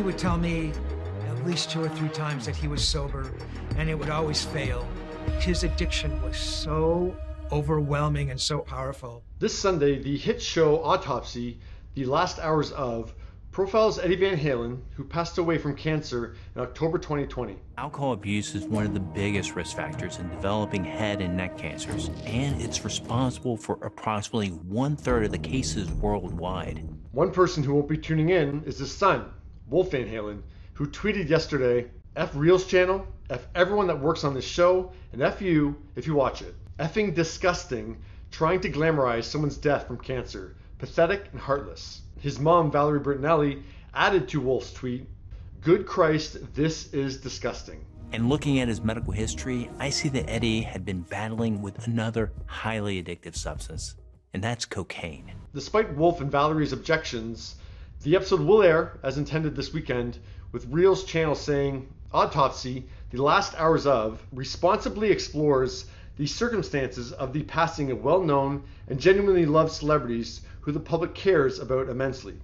he would tell me at least two or three times that he was sober, and it would always fail. His addiction was so overwhelming and so powerful. This Sunday, the hit show Autopsy, The Last Hours of, profiles Eddie Van Halen, who passed away from cancer in October 2020. Alcohol abuse is one of the biggest risk factors in developing head and neck cancers, and it's responsible for approximately one third of the cases worldwide. One person who won't be tuning in is his son, Wolf Van Halen, who tweeted yesterday F Reelz channel, F everyone that works on this show, and F you if you watch it. Effing disgusting trying to glamorize someone's death from cancer. Pathetic and heartless. His mom, Valerie Bertinelli, added to Wolf's tweet, Good Christ, this is disgusting. And looking at his medical history, I see that Eddie had been battling with another highly addictive substance, and that's cocaine. Despite Wolf and Valerie's objections, the episode will air as intended this weekend, with Reelz channel saying Autopsy, the last hours of, responsibly explores the circumstances of the passing of well known and genuinely loved celebrities who the public cares about immensely.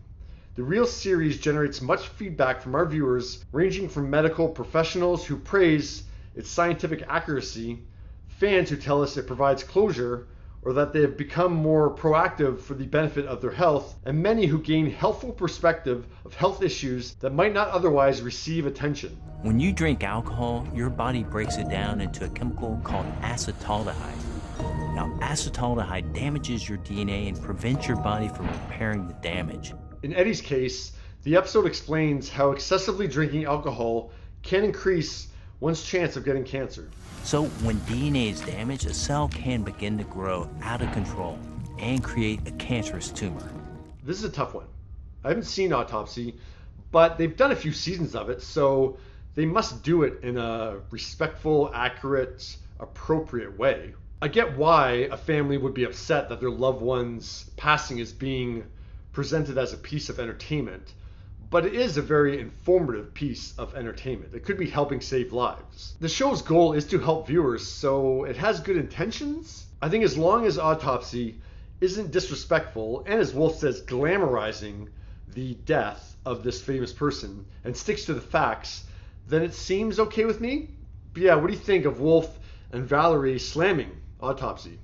The Reel series generates much feedback from our viewers, ranging from medical professionals who praise its scientific accuracy, fans who tell us it provides closure, or that they have become more proactive for the benefit of their health, and many who gain helpful perspective of health issues that might not otherwise receive attention. When you drink alcohol, your body breaks it down into a chemical called acetaldehyde. Now, acetaldehyde damages your DNA and prevents your body from repairing the damage. In Eddie's case, the episode explains how excessively drinking alcohol can increase one's chance of getting cancer. So, when DNA is damaged, a cell can begin to grow out of control and create a cancerous tumor. This is a tough one. I haven't seen Autopsy, but they've done a few seasons of it, so they must do it in a respectful, accurate, appropriate way. I get why a family would be upset that their loved one's passing is being presented as a piece of entertainment, but it is a very informative piece of entertainment. It could be helping save lives. The show's goal is to help viewers, so it has good intentions. I think as long as Autopsy isn't disrespectful and, as Wolf says, glamorizing the death of this famous person and sticks to the facts, then it seems okay with me. But yeah, what do you think of Wolf and Valerie slamming Autopsy?